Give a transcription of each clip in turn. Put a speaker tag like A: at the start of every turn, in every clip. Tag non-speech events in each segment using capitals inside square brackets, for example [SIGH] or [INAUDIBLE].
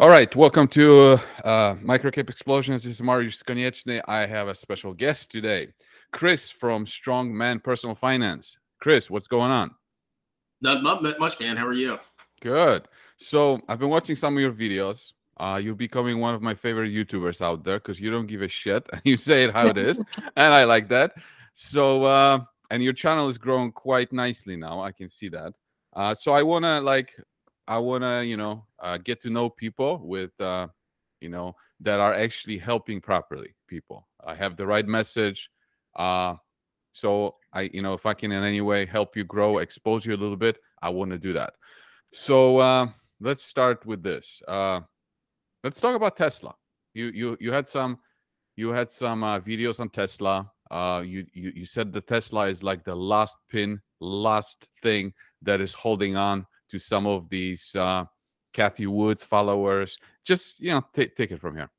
A: All right, welcome to uh, Microcap Explosions. This is Mariusz Skonieczny. I have a special guest today, Chris from Strong Man Personal Finance. Chris, what's going on?
B: Not much, man. How are you?
A: Good. So I've been watching some of your videos. Uh, you're becoming one of my favorite YouTubers out there because you don't give a shit [LAUGHS] and you say it how it is, [LAUGHS] and I like that. So uh, and your channel is growing quite nicely now. I can see that. Uh, so I wanna like I want to, you know, uh, get to know people with, uh, you know, that are actually helping properly people. I have the right message. Uh, so I, you know, if I can in any way help you grow, expose you a little bit, I want to do that. So uh, let's start with this. Uh, let's talk about Tesla. You, you, you had some, you had some uh, videos on Tesla. Uh, you, you, you said the Tesla is like the last pin, last thing that is holding on to some of these uh, Cathie Woods followers. Just you know, take take it from here.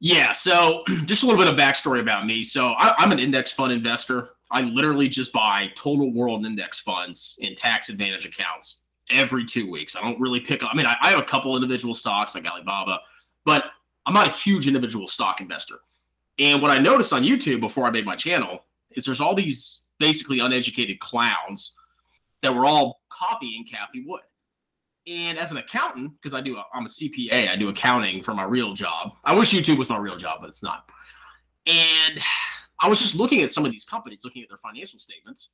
B: Yeah. So [CLEARS THROAT] just a little bit of backstory about me. So I, I'm an index fund investor. I literally just buy total world index funds in tax advantage accounts every two weeks. I don't really pick. I mean, I, I have a couple individual stocks like Alibaba, but I'm not a huge individual stock investor. And what I noticed on YouTube before I made my channel is there's all these basically uneducated clowns that were all copying Cathie Wood. And as an accountant, because I do, I'm a CPA, I do accounting for my real job. I wish YouTube was my real job, but it's not. And I was just looking at some of these companies, looking at their financial statements,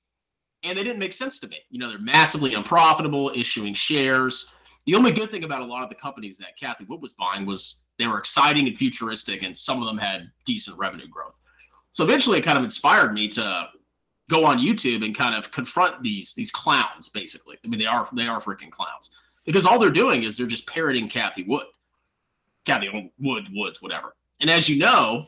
B: and they didn't make sense to me. You know, they're massively unprofitable, issuing shares. The only good thing about a lot of the companies that Cathie Wood was buying was they were exciting and futuristic, and some of them had decent revenue growth. So eventually, it kind of inspired me to go on YouTube and kind of confront these these clowns. Basically, I mean they are they are freaking clowns because all they're doing is they're just parroting Cathie Wood, Cathie Wood Woods whatever. And as you know,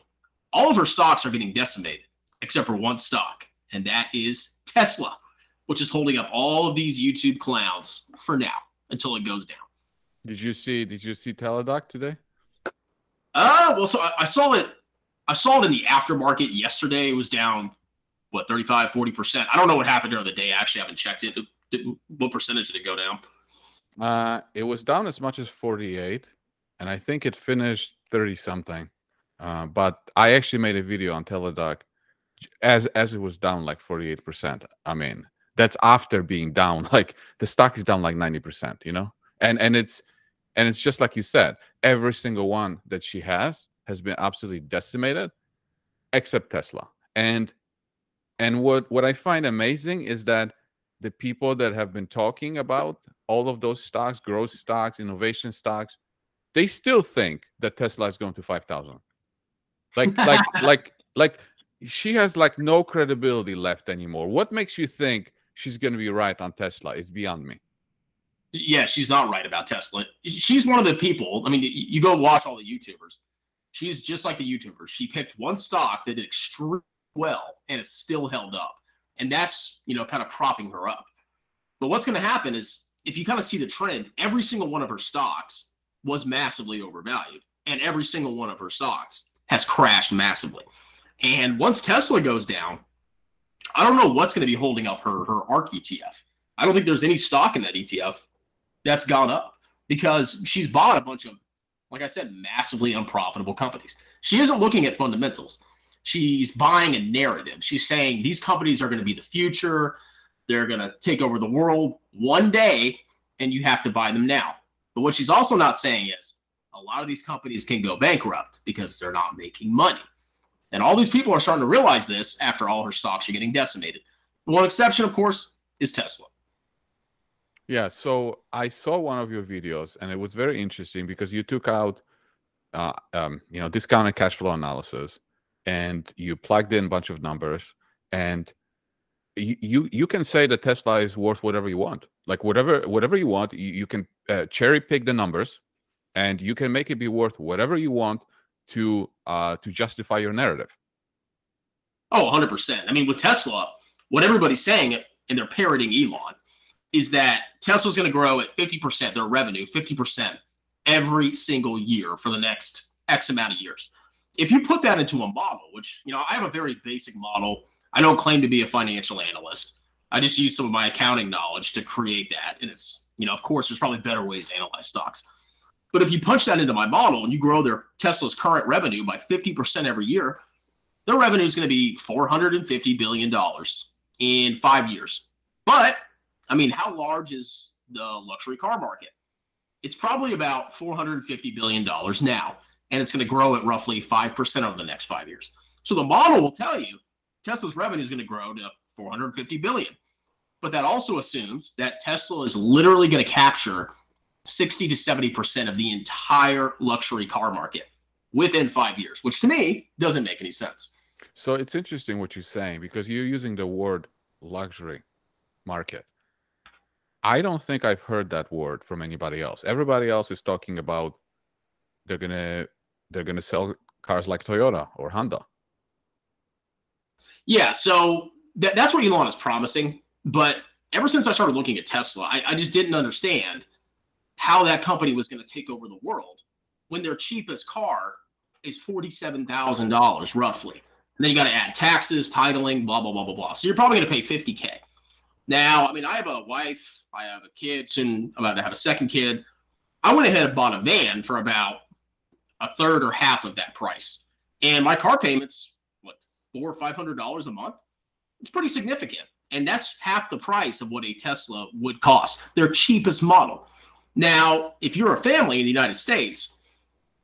B: all of her stocks are getting decimated except for one stock, and that is Tesla, which is holding up all of these YouTube clowns for now until it goes down.
A: Did you see? Did you see Teladoc today?
B: Uh, well, so I, I saw it. I saw it in the aftermarket yesterday. It was down what 35 40% i don't know what happened during the day. I actually haven't checked it. What percentage did it go down?
A: Uh it was down as much as 48 and i think it finished 30 something uh, but i actually made a video on Teladoc as as it was down like 48% i mean that's after being down [LAUGHS] like the stock is down like 90% you know? And and it's and it's just like you said every single one that she has has been absolutely decimated except tesla. And and what what I find amazing is that the people that have been talking about all of those stocks, growth stocks, innovation stocks, they still think that Tesla is going to 5,000. Like [LAUGHS] like like like she has like no credibility left anymore. What makes you think she's going to be right on Tesla is beyond me.
B: Yeah, she's not right about Tesla. She's one of the people. I mean, you go watch all the YouTubers. She's just like the YouTubers. She picked one stock that did extremely well and it's still held up. And that's, you know, kind of propping her up. But what's going to happen is if you kind of see the trend, every single one of her stocks was massively overvalued, and every single one of her stocks has crashed massively. And once Tesla goes down, I don't know what's going to be holding up her her ARK ETF. I don't think there's any stock in that ETF that's gone up because she's bought a bunch of, like I said, massively unprofitable companies. She isn't looking at fundamentals she's buying a narrative. She's saying these companies are going to be the future. They're going to take over the world one day, and you have to buy them now. But what she's also not saying is a lot of these companies can go bankrupt because they're not making money. And all these people are starting to realize this after all her stocks are getting decimated. One exception, of course, is Tesla.
A: Yeah, so I saw one of your videos, and it was very interesting because you took out, uh, um, you know, discounted cash flow analysis, and you plugged in a bunch of numbers and you, you can say that tesla is worth whatever you want. Like whatever whatever you want you, you can uh, cherry pick the numbers and you can make it be worth whatever you want to uh to justify your narrative.
B: Oh 100% i mean with tesla what everybody's saying and they're parroting elon is that tesla's going to grow at 50% their revenue 50% every single year for the next x amount of years if you put that into a model, which, you know, I have a very basic model. I don't claim to be a financial analyst. I just use some of my accounting knowledge to create that. And it's, you know, of course, there's probably better ways to analyze stocks. But if you punch that into my model and you grow their Tesla's current revenue by 50% every year, their revenue is going to be $450 billion in five years. But I mean, how large is the luxury car market? It's probably about $450 billion now, and it's going to grow at roughly 5% over the next five years. So the model will tell you Tesla's revenue is going to grow to 450 billion. But that also assumes that Tesla is literally going to capture 60 to 70% of the entire luxury car market within five years, which to me doesn't make any sense.
A: So it's interesting what you're saying because you're using the word luxury market. I don't think I've heard that word from anybody else. Everybody else is talking about they're gonna they're gonna sell cars like Toyota or Honda.
B: Yeah, so that, that's what Elon is promising. But ever since I started looking at Tesla, I, I just didn't understand how that company was going to take over the world when their cheapest car is $47,000 roughly. And then you got to add taxes, titling, blah, blah, blah, blah, blah. So you're probably going to pay 50K. Now, I mean, I have a wife, I have a kid, soon I'm about to have a second kid. I went ahead and bought a van for about a third or half of that price. And my car payments, what, four or five hundred dollars a month? It's pretty significant. And that's half the price of what a Tesla would cost, their cheapest model. Now, if you're a family in the United States,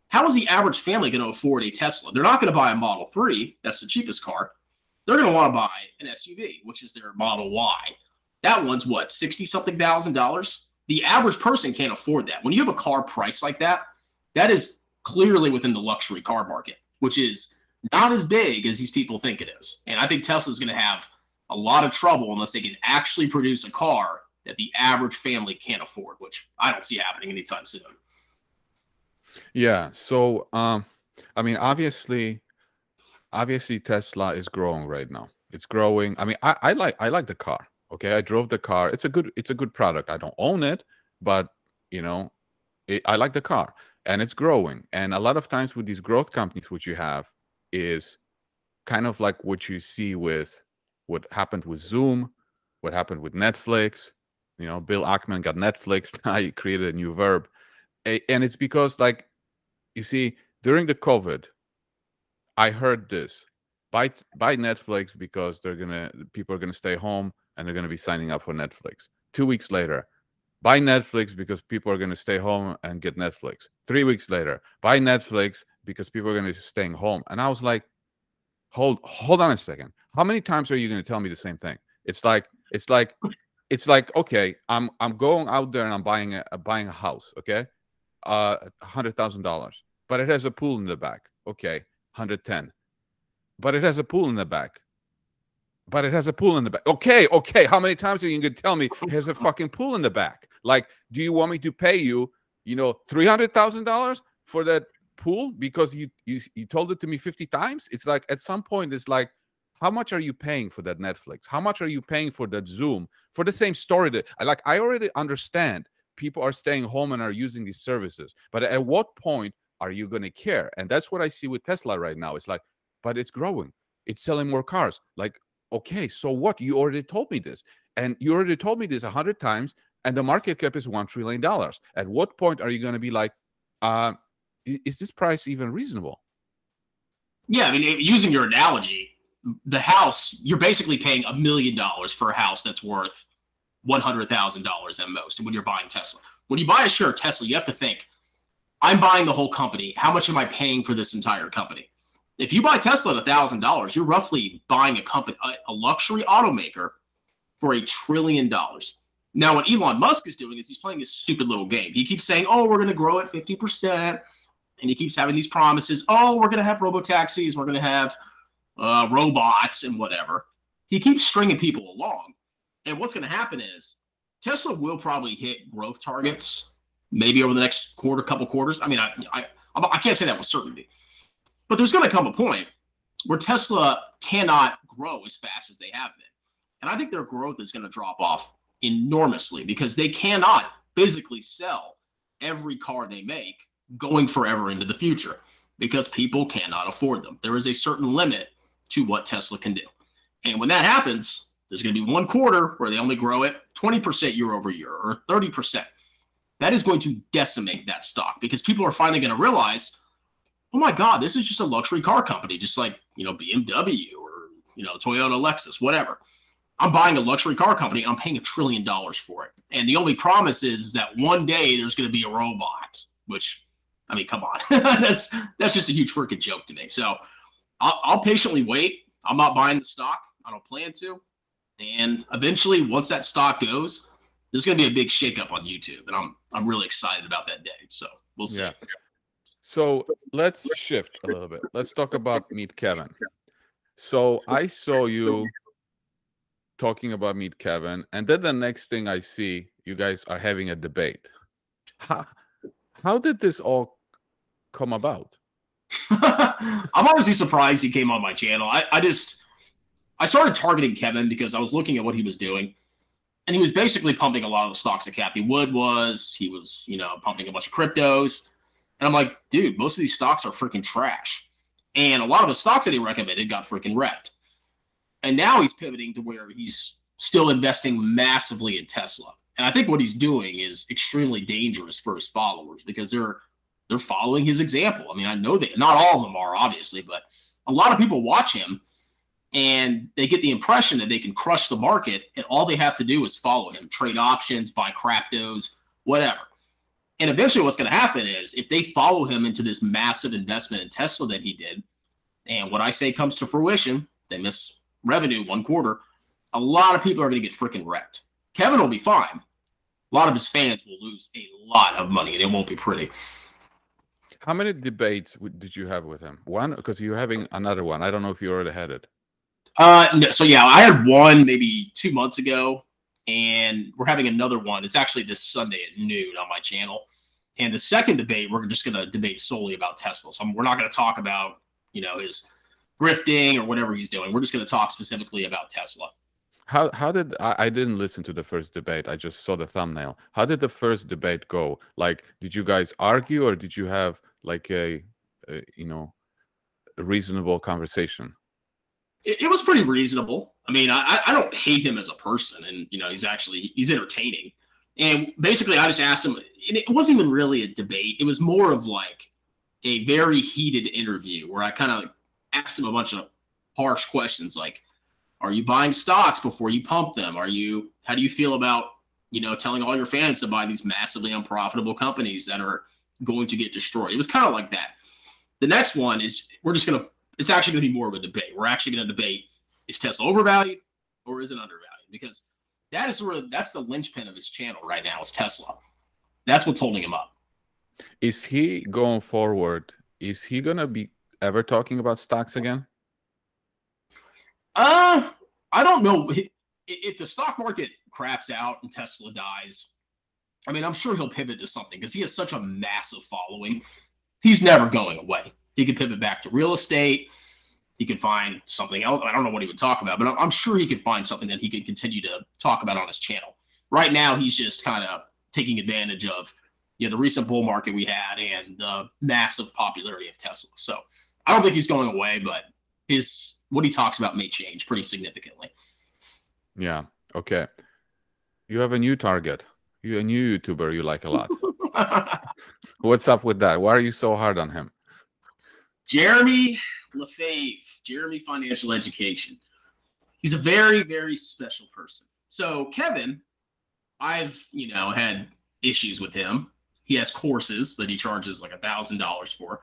B: how is the average family going to afford a Tesla? They're not going to buy a Model 3, that's the cheapest car. They're going to want to buy an SUV, which is their Model Y. That one's what, 60 something thousand dollars? The average person can't afford that. When you have a car price like that, that is clearly within the luxury car market, which is not as big as these people think it is. And I think Tesla's going to have a lot of trouble unless they can actually produce a car that the average family can't afford, which I don't see happening anytime soon.
A: Yeah. So, um, I mean, obviously, obviously Tesla is growing right now. It's growing. I mean, I, I like I like the car. Okay, I drove the car. It's a good it's a good product. I don't own it, but you know, it, I like the car, and it's growing. And a lot of times with these growth companies, what you have is kind of like what you see with what happened with Zoom, what happened with Netflix. You know, Bill Ackman got Netflix. [LAUGHS] I created a new verb, and it's because like you see during the COVID, I heard this buy buy Netflix because they're gonna people are gonna stay home and they're gonna be signing up for Netflix. Two weeks later, buy Netflix because people are gonna stay home and get Netflix. Three weeks later, buy Netflix because people are gonna be staying home. And I was like, hold hold on a second. How many times are you gonna tell me the same thing? It's like it's like it's like okay, I'm I'm going out there and I'm buying a buying a house, okay, uh, hundred thousand dollars, but it has a pool in the back, okay, hundred ten, but it has a pool in the back, but it has a pool in the back, okay, okay. How many times are you gonna tell me it has a fucking pool in the back? Like, do you want me to pay you, you know, three hundred thousand dollars for that pool because you you you told it to me fifty times? It's like at some point it's like how much are you paying for that netflix how much are you paying for that zoom for the same story that like i already understand people are staying home and are using these services but at what point are you going to care and that's what i see with tesla right now it's like but it's growing it's selling more cars like okay so what you already told me this and you already told me this a hundred times and the market cap is one trillion dollars at what point are you going to be like uh is this price even reasonable
B: yeah i mean using your analogy the house, you're basically paying a million dollars for a house that's worth one hundred thousand dollars at most. And when you're buying Tesla, when you buy a share of Tesla, you have to think, I'm buying the whole company. How much am I paying for this entire company? If you buy Tesla at a thousand dollars, you're roughly buying a company, a, luxury automaker, for a trillion dollars. Now, what Elon Musk is doing is he's playing this stupid little game. He keeps saying, "Oh, we're going to grow at fifty percent," and he keeps having these promises. Oh, we're going to have robo taxis. We're going to have uh, robots and whatever. He keeps stringing people along. And what's going to happen is Tesla will probably hit growth targets maybe over the next quarter, couple quarters. I mean, I, I, I can't say that with certainty, but there's going to come a point where Tesla cannot grow as fast as they have been. And I think their growth is going to drop off enormously because they cannot physically sell every car they make going forever into the future because people cannot afford them. There is a certain limit to what Tesla can do. And when that happens, there's going to be one quarter where they only grow it 20% year over year or 30%. that is going to decimate that stock because people are finally going to realize, oh my God, this is just a luxury car company, just like, you know, BMW or, you know, Toyota, Lexus, whatever. I'm buying a luxury car company. and I'm paying a trillion dollars for it. And the only promise is, is that one day there's going to be a robot, which, I mean, come on. [LAUGHS] that's that's just a huge freaking joke to me. So I'll, I'll patiently wait. I'm not buying the stock. I don't plan to. And eventually, once that stock goes, there's going to be a big shakeup on YouTube, and I'm I'm really excited about that day. So we'll see. Yeah.
A: So let's shift a little bit. Let's talk about Meet Kevin. So I saw [LAUGHS] you talking about Meet Kevin, and then the next thing I see, you guys are having a debate. How, how did this all come about? [LAUGHS]
B: I'm honestly surprised he came on my channel. I, I just I started targeting Kevin because I was looking at what he was doing. And he was basically pumping a lot of the stocks that Cathie Wood was. He was, you know, pumping a bunch of cryptos. And I'm like, dude, most of these stocks are freaking trash. And a lot of the stocks that he recommended got freaking wrecked. And now he's pivoting to where he's still investing massively in Tesla. And I think what he's doing is extremely dangerous for his followers because they're they're following his example. I mean, I know that not all of them are obviously, but a lot of people watch him and they get the impression that they can crush the market and all they have to do is follow him, trade options, buy craptos, whatever. And eventually what's going to happen is if they follow him into this massive investment in Tesla that he did, and what I say comes to fruition, they miss revenue one quarter, a lot of people are going to get freaking wrecked. Kevin will be fine. A lot of his fans will lose a lot of money and it won't be pretty.
A: How many debates did you have with him? One, because you're having another one. I don't know if you already had it.
B: Uh, no, so yeah, I had one maybe two months ago, and we're having another one. It's actually this Sunday at noon on my channel. And the second debate, we're just going to debate solely about Tesla. So we're not going to talk about you know his grifting or whatever he's doing. We're just going to talk specifically about Tesla.
A: How how did I, I didn't listen to the first debate. I just saw the thumbnail. How did the first debate go? Like, did you guys argue or did you have like a, a you know a reasonable conversation?
B: It, it, was pretty reasonable. I mean, I I don't hate him as a person, and you know he's actually he's entertaining. And basically, I just asked him, and it wasn't even really a debate. It was more of like a very heated interview where I kind of asked him a bunch of harsh questions like are you buying stocks before you pump them? Are you how do you feel about, you know, telling all your fans to buy these massively unprofitable companies that are going to get destroyed? It was kind of like that. The next one is we're just gonna it's actually gonna be more of a debate. We're actually gonna debate is Tesla overvalued or is it undervalued? Because that is sort of that's the linchpin of his channel right now is Tesla. That's what's holding him up.
A: Is he going forward? Is he gonna be ever talking about stocks again?
B: Uh, I don't know. If the stock market craps out and Tesla dies, I mean, I'm sure he'll pivot to something because he has such a massive following. He's never going away. He could pivot back to real estate. He could find something else. I don't know what he would talk about, but I'm sure he could find something that he could continue to talk about on his channel. Right now, he's just kind of taking advantage of you know the recent bull market we had and the massive popularity of Tesla. So I don't think he's going away, but his what he talks about may change pretty significantly.
A: Yeah. Okay. You have a new target. You a new YouTuber you like a lot. [LAUGHS] What's up with that? Why are you so hard on him?
B: Jeremy Lefebvre, Jeremy Financial Education. He's a very, very special person. So Kevin, I've you know had issues with him. He has courses that he charges like a thousand dollars for,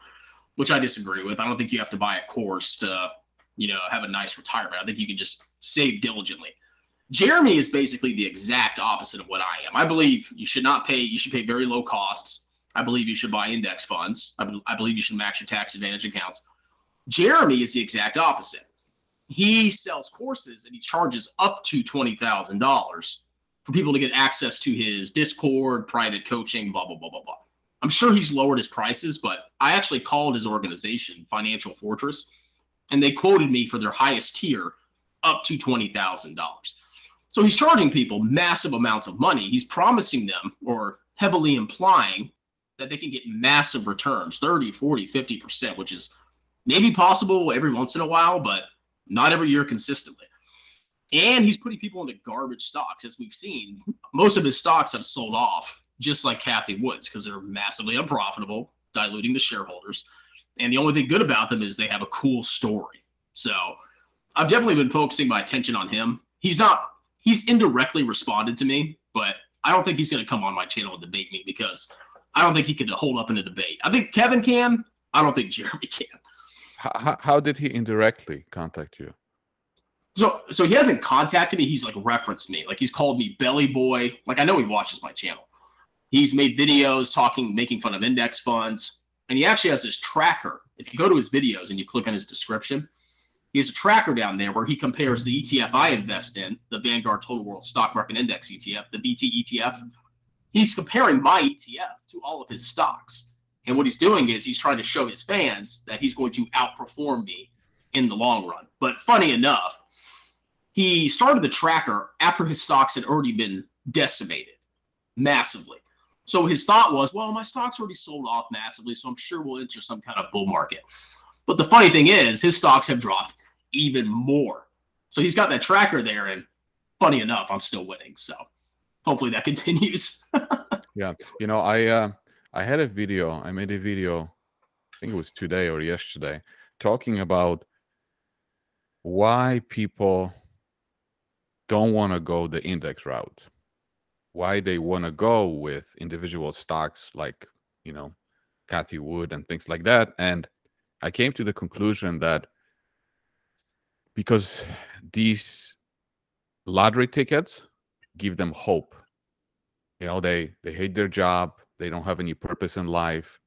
B: which I disagree with. I don't think you have to buy a course to you know, have a nice retirement. I think you can just save diligently. Jeremy is basically the exact opposite of what I am. I believe you should not pay, you should pay very low costs. I believe you should buy index funds. I, be, I believe you should max your tax advantage accounts. Jeremy is the exact opposite. He sells courses and he charges up to $20,000 for people to get access to his Discord, private coaching, blah, blah, blah, blah, blah. I'm sure he's lowered his prices, but I actually called his organization, Financial Fortress and they quoted me for their highest tier up to $20,000. So he's charging people massive amounts of money. He's promising them or heavily implying that they can get massive returns 30, 40, 50%, which is maybe possible every once in a while, but not every year consistently. And he's putting people into garbage stocks, as we've seen. Most of his stocks have sold off just like Cathie Woods, because they're massively unprofitable, diluting the shareholders. And the only thing good about them is they have a cool story. So I've definitely been focusing my attention on him. He's not, he's indirectly responded to me, but I don't think he's going to come on my channel and debate me because I don't think he could hold up in a debate. I think Kevin can. I don't think Jeremy [LAUGHS] can.
A: How, how did he indirectly contact you?
B: So, so he hasn't contacted me. He's like referenced me. Like he's called me Belly Boy. Like I know he watches my channel. He's made videos talking, making fun of index funds, and he actually has this tracker. If you go to his videos and you click on his description, he has a tracker down there where he compares the ETF I invest in, the Vanguard Total World Stock Market Index ETF, the VT ETF. He's comparing my ETF to all of his stocks. And what he's doing is he's trying to show his fans that he's going to outperform me in the long run. But funny enough, he started the tracker after his stocks had already been decimated massively. So his thought was, well, my stock's already sold off massively, so I'm sure we'll enter some kind of bull market. But the funny thing is, his stocks have dropped even more. So he's got that tracker there, and funny enough, I'm still winning. So hopefully that [LAUGHS] continues.
A: yeah, you know, I uh, I had a video. I made a video. I think it was today or yesterday, talking about why people don't want to go the index route why they want to go with individual stocks like you know Cathie Wood and things like that and I came to the conclusion that because these lottery tickets give them hope you know they they hate their job they don't have any purpose in life.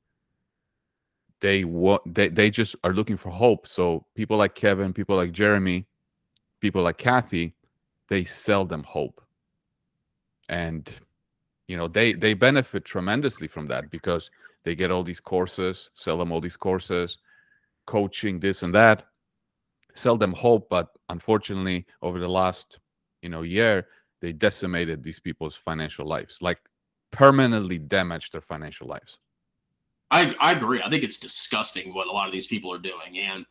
A: They want they, they just are looking for hope. So people like kevin people like jeremy people like Cathie, they sell them hope. And you know they they benefit tremendously from that because they get all these courses sell them all these courses coaching this and that sell them hope. But unfortunately over the last you know year they decimated these people's financial lives. Like permanently damage their financial lives
B: I, I agree i think it's disgusting what a lot of these people are doing and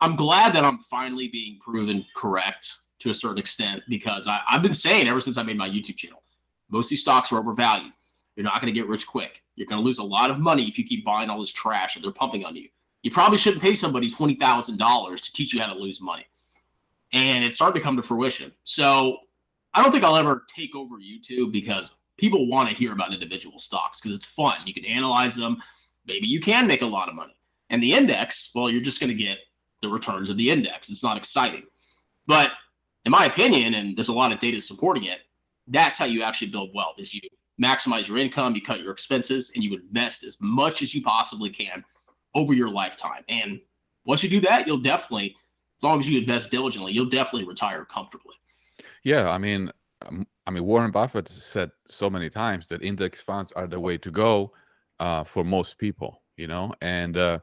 B: i'm glad that i'm finally being proven correct to a certain extent because I, I've been saying ever since I made my YouTube channel, most of these stocks are overvalued. You're not going to get rich quick. You're going to lose a lot of money if you keep buying all this trash that they're pumping on you. You probably shouldn't pay somebody twenty thousand dollars to teach you how to lose money, and it's starting to come to fruition. So I don't think I'll ever take over YouTube because people want to hear about individual stocks because it's fun. You can analyze them. Maybe you can make a lot of money. And the index, well, you're just going to get the returns of the index. It's not exciting. But in my opinion, and there's a lot of data supporting it, that's how you actually build wealth is you maximize your income, you cut your expenses, and you invest as much as you possibly can over your lifetime. And once you do that, you'll definitely, as long as you invest diligently, you'll definitely retire comfortably.
A: Yeah, I mean, um, I mean, Warren Buffett said so many times that index funds are the way to go uh, for most people, you know, and uh,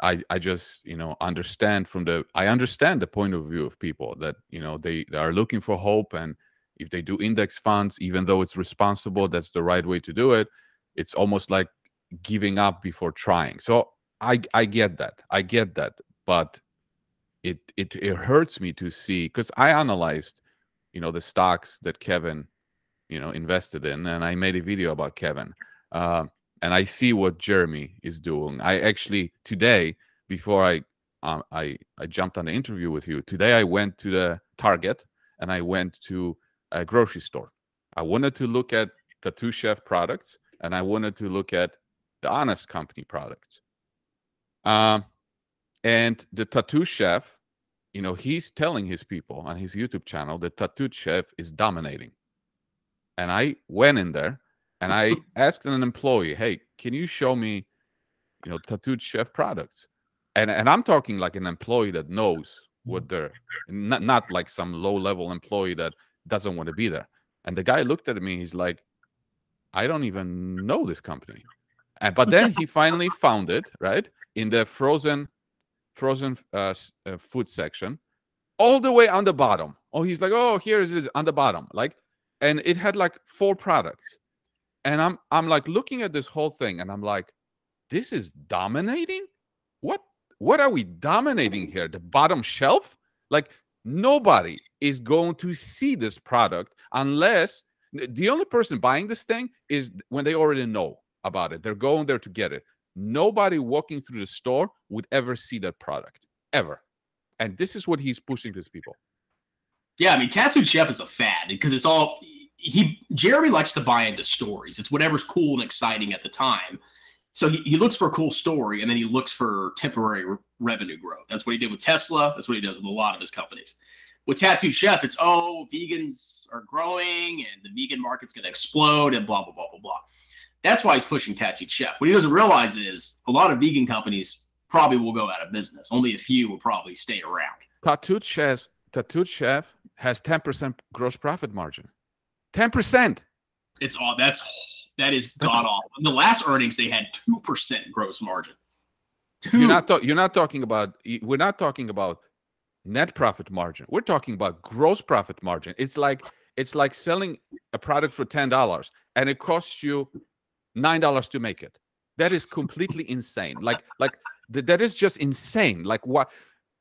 A: I I just you know understand from the I understand the point of view of people that you know they, they are looking for hope. And if they do index funds even though it's responsible that's the right way to do it it's almost like giving up before trying. So I I get that. I get that. But it it it hurts me to see because I analyzed you know the stocks that Kevin you know invested in and I made a video about Kevin. Uh, and I see what Jeremy is doing. I actually today before I um, I I jumped on the interview with you today. I went to the Target and I went to a grocery store. I wanted to look at Tattoo Chef products and I wanted to look at the Honest Company products. Um, and the Tattoo Chef, you know, he's telling his people on his YouTube channel that Tattoo Chef is dominating. And I went in there and I [LAUGHS] asked an employee, "Hey, can you show me, you know, tattooed chef products?" And and I'm talking like an employee that knows what they're not not like some low level employee that doesn't want to be there. And the guy looked at me. He's like, "I don't even know this company." And but then he finally found it right in the frozen frozen uh, uh, food section, all the way on the bottom. Oh, he's like, "Oh, here is it on the bottom." Like, and it had like four products and i'm i'm like looking at this whole thing and i'm like this is dominating what what are we dominating here the bottom shelf like nobody is going to see this product unless The only person buying this thing is when they already know about it. They're going there to get it. Nobody walking through the store would ever see that product ever. And this is what he's pushing to his people.
B: Yeah, I mean, Tattooed Chef is a fad because it's all he. Jeremy likes to buy into stories. It's whatever's cool and exciting at the time. So he, he looks for a cool story and then he looks for temporary re- revenue growth. That's what he did with Tesla. That's what he does with a lot of his companies. With Tattooed Chef, it's oh, vegans are growing and the vegan market's going to explode and blah blah blah blah blah. That's why he's pushing Tattooed Chef. What he doesn't realize is a lot of vegan companies probably will go out of business. Only a few will probably stay around.
A: Tattooed Chef, Tattooed Chef has 10% gross profit margin. 10%.
B: It's all that's that is god awful. In the last earnings, they had two percent gross margin.
A: you You're not you're not talking about we're not talking about net profit margin. We're talking about gross profit margin. It's like it's like selling a product for ten dollars and it costs you nine dollars to make it. That is completely insane. Like like th- that is just insane. Like what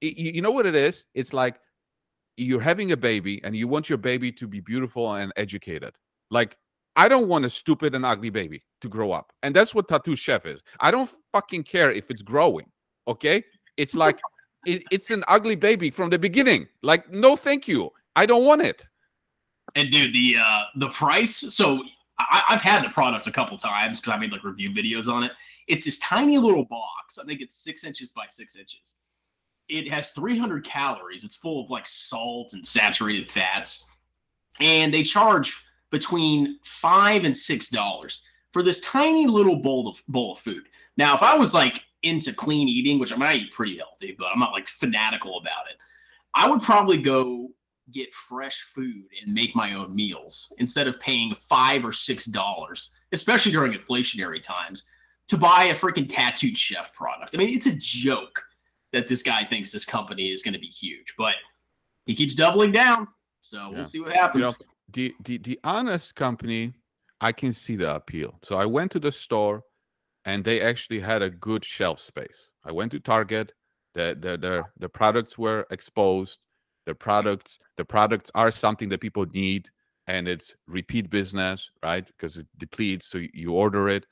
A: you, you know what it is? It's like you're having a baby and you want your baby to be beautiful and educated. Like I don't want a stupid and ugly baby to grow up. And that's what Tattoo Chef is. I don't fucking care if it's growing. Okay? It's like it, it's an ugly baby from the beginning. Like, no, thank you. I don't want it.
B: And dude, the uh the price. So I, have had the product a couple times because I made like review videos on it. It's this tiny little box. I think it's six inches by six inches. It has 300 calories. It's full of like salt and saturated fats, and they charge between five and six dollars for this tiny little bowl of bowl of food. Now, if I was like into clean eating, which I mean, I eat pretty healthy, but I'm not like fanatical about it. I would probably go get fresh food and make my own meals instead of paying five or six dollars, especially during inflationary times, to buy a freaking tattooed chef product. I mean, it's a joke that this guy thinks this company is going to be huge, but he keeps doubling down. So yeah. we'll see what happens. You know,
A: the, the the honest company, I can see the appeal. So I went to the store and they actually had a good shelf space. I went to Target, the the the, the products were exposed the products the products are something that people need and it's repeat business right? Because it depletes so you order it.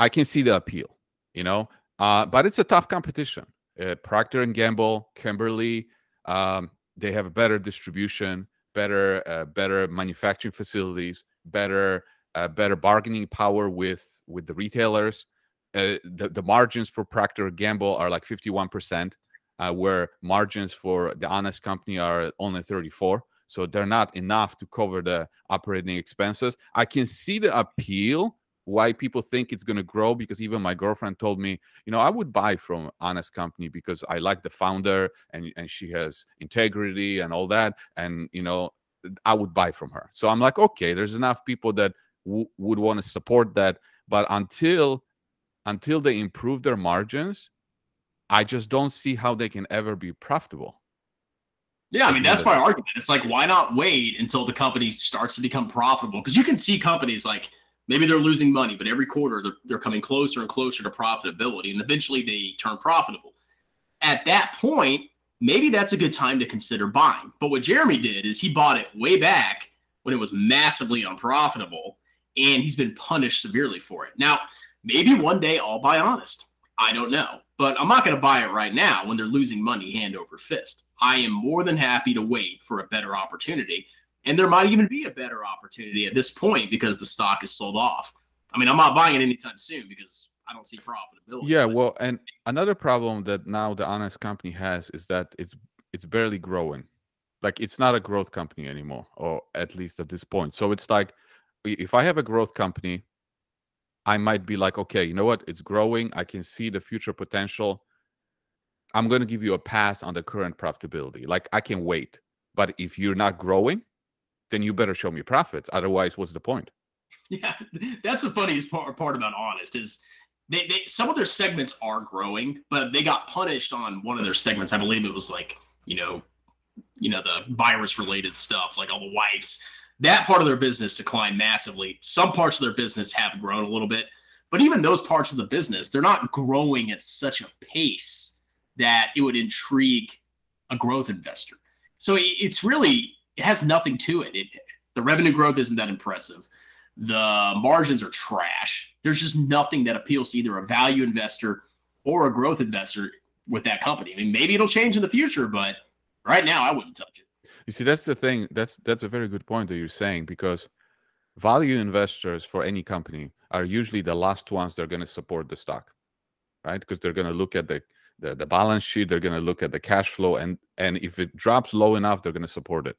A: I can see the appeal you know? Uh, but it's a tough competition. Uh, procter and gamble kimberly um, they have better distribution better uh, better manufacturing facilities better uh, better bargaining power with with the retailers. Uh, the, the margins for procter and gamble are like 51 percent uh, where margins for the honest company are only 34 so they're not enough to cover the operating expenses. I can see the appeal why people think it's going to grow because even my girlfriend told me you know i would buy from honest company because i like the founder and and she has integrity and all that and you know i would buy from her. So i'm like okay there's enough people that would want to support that. But until until they improve their margins I just don't see how they can ever be profitable.
B: Yeah, I mean that's my argument. It's like why not wait until the company starts to become profitable? Because you can see companies like maybe they're losing money, but every quarter they're they're coming closer and closer to profitability, and eventually they turn profitable. At that point, maybe that's a good time to consider buying. But what Jeremy did is he bought it way back when it was massively unprofitable, and he's been punished severely for it. Now, maybe one day I'll buy honest. I don't know. But I'm not going to buy it right now when they're losing money hand over fist. I am more than happy to wait for a better opportunity. And there might even be a better opportunity at this point because the stock is sold off. I mean, I'm not buying it anytime soon because I don't see profitability.
A: Yeah, well, and another problem that now the honest company has is that it's it's barely growing. Like it's not a growth company anymore, or at least at this point. So it's like if I have a growth company I might be like, okay, you know what? It's growing. I can see the future potential. I'm going to give you a pass on the current profitability. Like I can wait. But if you're not growing, then you better show me profits. Otherwise, what's the point? [LAUGHS]
B: Yeah, that's the funniest part, part about Honest is they, they some of their segments are growing, but they got punished on one of their segments. I believe it was like, you know, you know, the virus related stuff, like all the wipes that part of their business declined massively. Some parts of their business have grown a little bit, but even those parts of the business, they're not growing at such a pace that it would intrigue a growth investor. So it's really it has nothing to it. It The revenue growth isn't that impressive. The margins are trash. There's just nothing that appeals to either a value investor or a growth investor with that company. I mean, maybe it'll change in the future, but right now I wouldn't touch it.
A: You see, that's the thing. That's that's a very good point that you're saying because value investors for any company are usually the last ones that are going to support the stock, right? Because they're going to look at the, the the balance sheet, they're going to look at the cash flow, and and if it drops low enough, they're going to support it.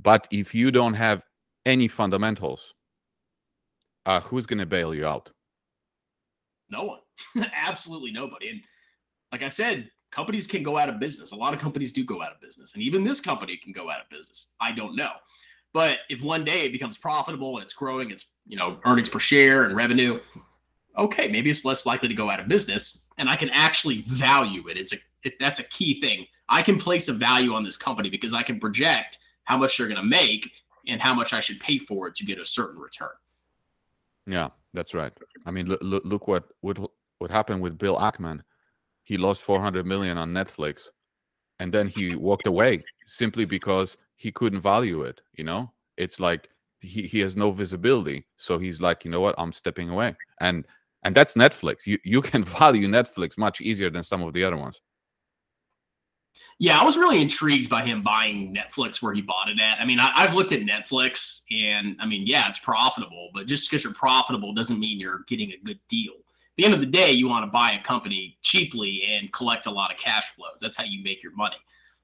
A: But if you don't have any fundamentals, uh, who's going to bail you out?
B: No one, [LAUGHS] absolutely nobody. And like I said, companies can go out of business. A lot of companies do go out of business, and even this company can go out of business. I don't know. But if one day it becomes profitable and it's growing, it's you know earnings per share and revenue, okay, maybe it's less likely to go out of business, and I can actually value it. It's a it, that's a key thing. I can place a value on this company because I can project how much they're going to make and how much I should pay for it to get a certain return.
A: Yeah, that's right. I mean, look, look, what what what happened with Bill Ackman. He lost 400 million on Netflix, and then he walked away simply because he couldn't value it. You know, it's like he, he has no visibility. So he's like, you know what, I'm stepping away. And and that's Netflix. You you can [LAUGHS] value Netflix much easier than some of the other ones.
B: Yeah, I was really intrigued by him buying Netflix where he bought it at. I mean, I, have looked at Netflix and I mean, yeah, it's profitable, but just because you're profitable doesn't mean you're getting a good deal. The end of the day, you want to buy a company cheaply and collect a lot of cash flows. That's how you make your money.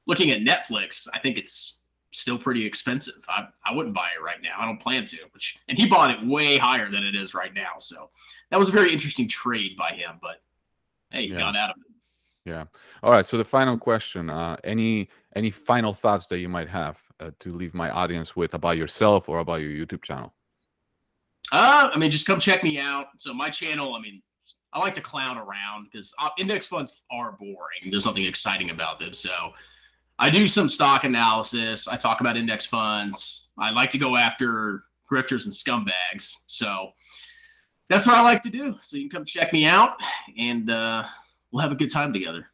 B: Looking at Netflix, I think it's still pretty expensive. I, I wouldn't buy it right now. I don't plan to. Which and he bought it way higher than it is right now. So that was a very interesting trade by him. But hey, he yeah. got out of it.
A: Yeah. All right. So the final question: uh, any any final thoughts that you might have uh, to leave my audience with about yourself or about your YouTube channel?
B: Uh, I mean, just come check me out. So my channel, I mean, I like to clown around because index funds are boring. There's nothing exciting about them. So I do some stock analysis. I talk about index funds. I like to go after grifters and scumbags. So that's what I like to do. So you can come check me out and uh, we'll have a good time together.